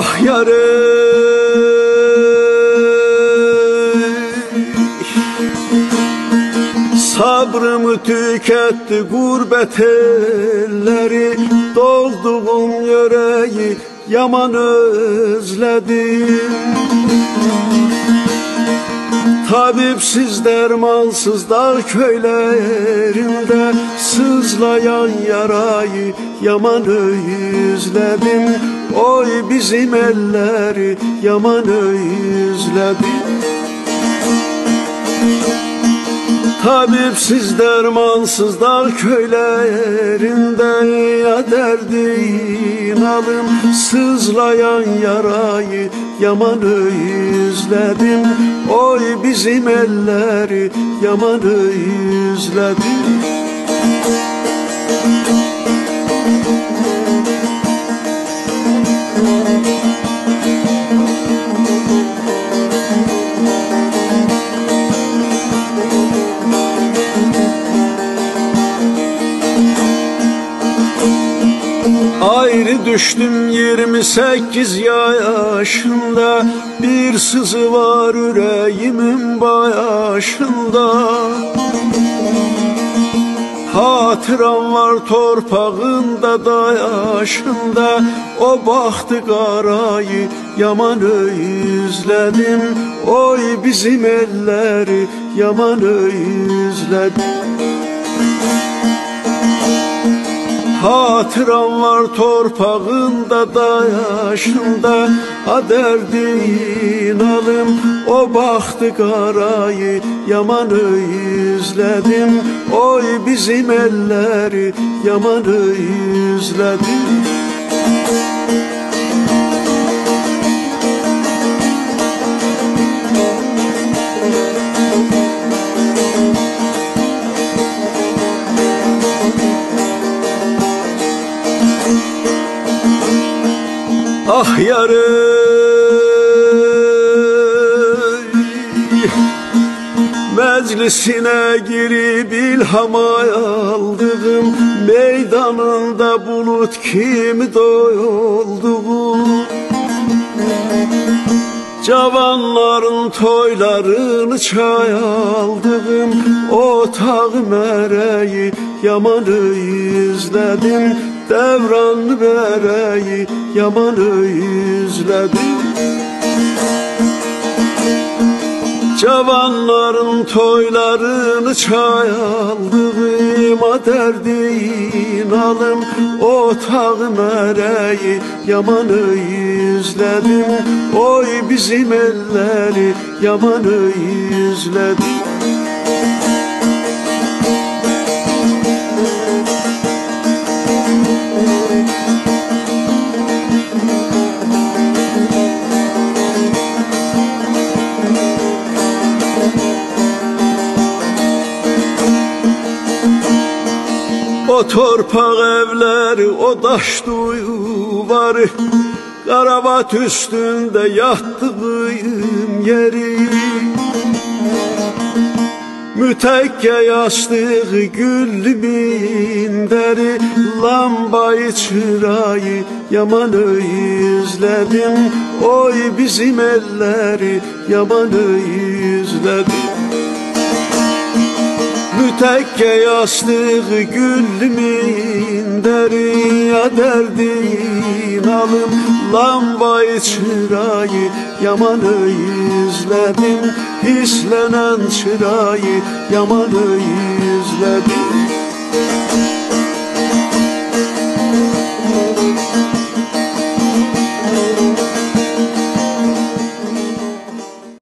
Ah yarım Sabrımı tüketti gurbet elleri Dolduğum yüreği yaman özledim Tabipsiz dermansız dağ köylerinde Sızlayan yarayı yaman özledim Oy bizim elleri yaman özledim Tabipsiz dermansız dağ köylerinde ya derdin alım Sızlayan yarayı yaman özledim. Oy bizim elleri yaman özledim Ayrı düştüm 28 yaşında. Bir sızı var yüreğimin başında. Hatıram var torpağında dayaşında O baktı karayı yaman özledim. Oy bizim elleri yaman özledim Hatıram var torpağında dayaşında Ha derdin alım. O baktı karayı Yaman özledim. Oy bizim elleri yaman özledim Ah yarım Meclisine girip ilhama aldığım Meydanında bulut kimi doyulduğum Cavanların toylarını çayaldığım Otaq məreyi yaman izledim Devran bereyi yaman izledim Cavanların toylarını çayaldığım A derdin alım otaq məreyi yaman izledim Oy bizim elleri yaman izledim O torpaq evləri, o daş duvarı Qaravat üstündə yatdığım yeri. Mütekke yastığı güllü minderi Lambayı çırayı yaman izledim Oy bizim elleri yaman izledim Mütekke yastığı güllü minderi Ya derdin alım lambayı çırayı Yaman izledim hislenen çırayı Yaman izledim